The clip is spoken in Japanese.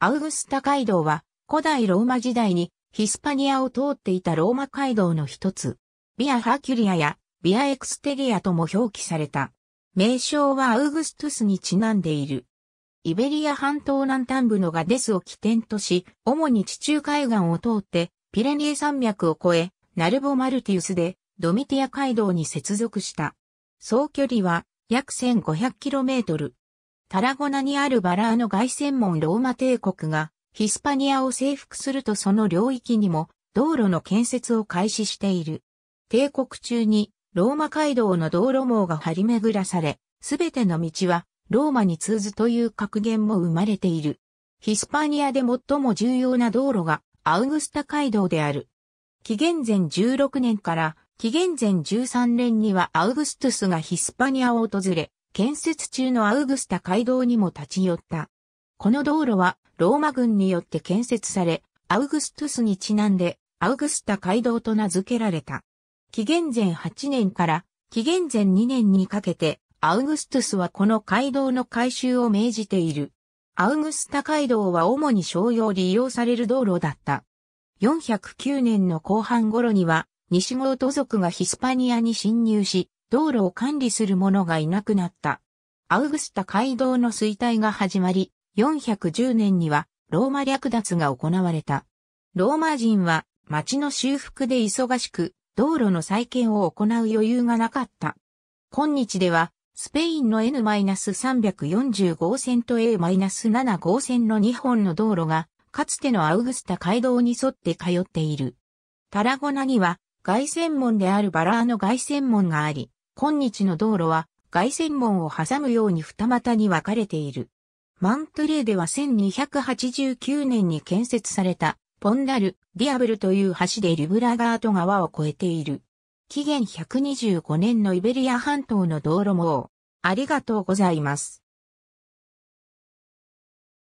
アウグスタ街道は古代ローマ時代にヒスパニアを通っていたローマ街道の一つ。ビア・ハーキュリアやビア・エクステリアとも表記された。名称はアウグストゥスにちなんでいる。イベリア半島南端部のガデスを起点とし、主に地中海岸を通ってピレネー山脈を越え、ナルボ・マルティウスでドミティア街道に接続した。総距離は約 1500km。タラゴナにあるバラーの外専門ローマ帝国がヒスパニアを征服するとその領域にも道路の建設を開始している。帝国中にローマ街道の道路網が張り巡らされ、すべての道はローマに通ずという格言も生まれている。ヒスパニアで最も重要な道路がアウグスタ街道である。紀元前16年から紀元前13年にはアウグストゥスがヒスパニアを訪れ、建設中のアウグスタ街道にも立ち寄った。この道路はローマ軍によって建設され、アウグストゥスにちなんでアウグスタ街道と名付けられた。紀元前8年から紀元前2年にかけてアウグストゥスはこの街道の改修を命じている。アウグスタ街道は主に商用利用される道路だった。409年の後半頃には、西ゴート族がヒスパニアに侵入し、道路を管理する者がいなくなった。アウグスタ街道の衰退が始まり、410年にはローマ略奪が行われた。ローマ人は町の修復で忙しく、道路の再建を行う余裕がなかった。今日ではスペインの N-340 号線と A-7 号線の2本の道路が、かつてのアウグスタ街道に沿って通っている。タラゴナには、外線門であるバラーの外線門があり、今日の道路は、外線門を挟むように二股に分かれている。マントレーでは1289年に建設された、ポンダル、ディアブルという橋でリブラガート川を越えている。紀元125年のイベリア半島の道路網。ありがとうございます。